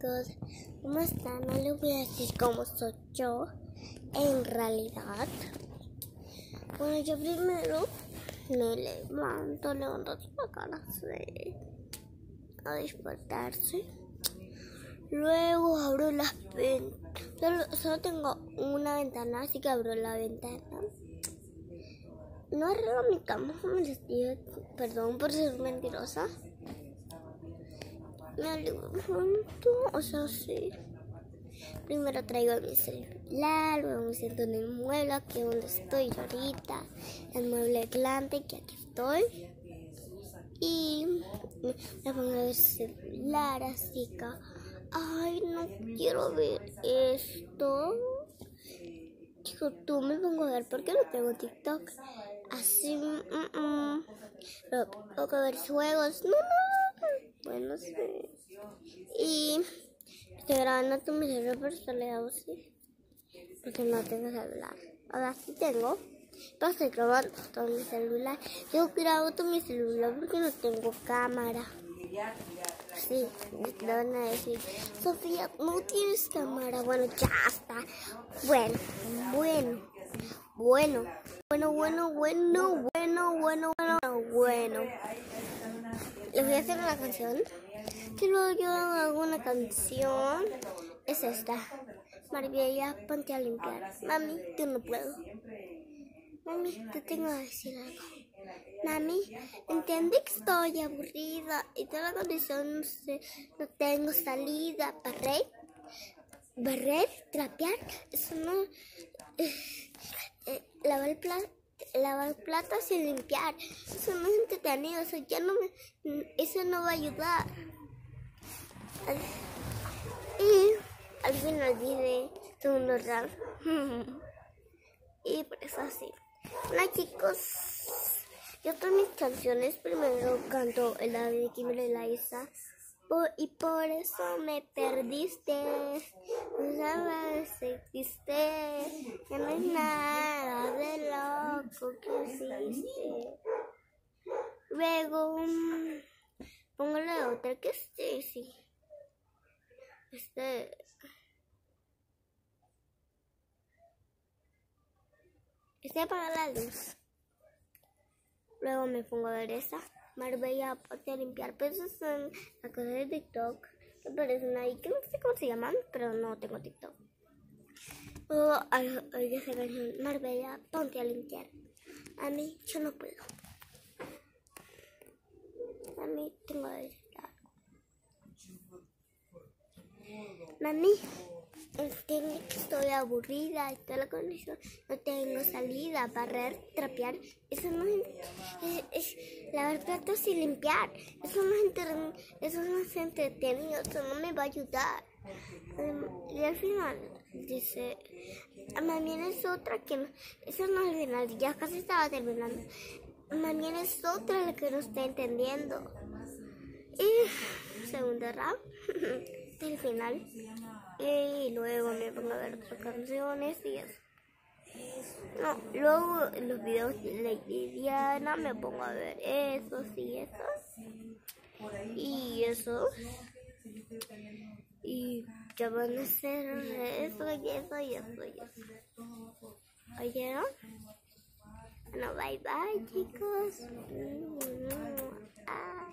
chicos, ¿cómo están? No les voy a decir cómo soy yo en realidad. Bueno, yo primero me levanto, levanto la cara a despertarse. Luego abro las ventanas. Solo, tengo una ventana, así que abro la ventana. No arreglo mi cama, perdón por ser mentirosa me levanto, o sea, sí. Primero traigo mi celular, luego me siento en el mueble, aquí donde estoy ahorita, el mueble grande, que aquí estoy. Y me pongo a celular, así que, ay, no quiero ver esto. Chico, tú me pongo a ver porque no tengo TikTok. Así, mm, mm. tengo que ver juegos. No, no, bueno, sí. Y estoy grabando tu celular, pero solo le hago así. Porque no tengo celular. Ahora sí tengo. Pero estoy grabando todo mi celular. Yo grabo todo mi celular porque no tengo cámara. Sí, me van a decir, Sofía, no tienes cámara. Bueno, ya está. Bueno, bueno, bueno, bueno, bueno, bueno, bueno, bueno, bueno, bueno les voy a hacer una canción. Que luego yo hago una canción. Es esta. Maravilla, ponte a limpiar. Mami, yo no puedo. Mami, te tengo que decir algo. Mami, entiende que estoy aburrida y toda la condición no, sé, no tengo salida. Barrer, barrer, trapear, eso no. Eh, eh, lavar el plato lavar platos y limpiar. Eso no es entretenido, eso ya no me, eso no va a ayudar. Y al final dice segundo rap. y por eso así. Hola chicos. Yo todas mis canciones primero canto el de Kimberly la Isa y por eso me perdiste. No sabes existe, que no es nada de loco Luego mm, pongo la otra que este, sí. Este. Este apaga la luz. Luego me pongo a ver esa. Marbella para limpiar. Pero esas son las cosas de TikTok que aparecen ahí, que no sé cómo se llaman, pero no tengo TikTok. O oye esa canción, Marbella, ponte a limpiar. A mí, yo no puedo. A mí tengo que decir algo. Mami, estoy aburrida, estoy la condición, no tengo salida, barrer, trapear, eso no es, es, lavar platos y limpiar, eso no es, eso no es entretenido, eso no me va a ayudar. Em, y al final dice, también es otra que, eso no es el final, ya casi estaba terminando, también es otra la que no está entendiendo. Y segunda rap, del final. Y luego me pongo a ver otras canciones y eso. No, luego en los videos de Lady Diana me pongo a ver esos y esos. Y eso. Y ya van a ser eso y eso y eso y eso. ¿Oyeron? Bueno, bye bye chicos. Ah.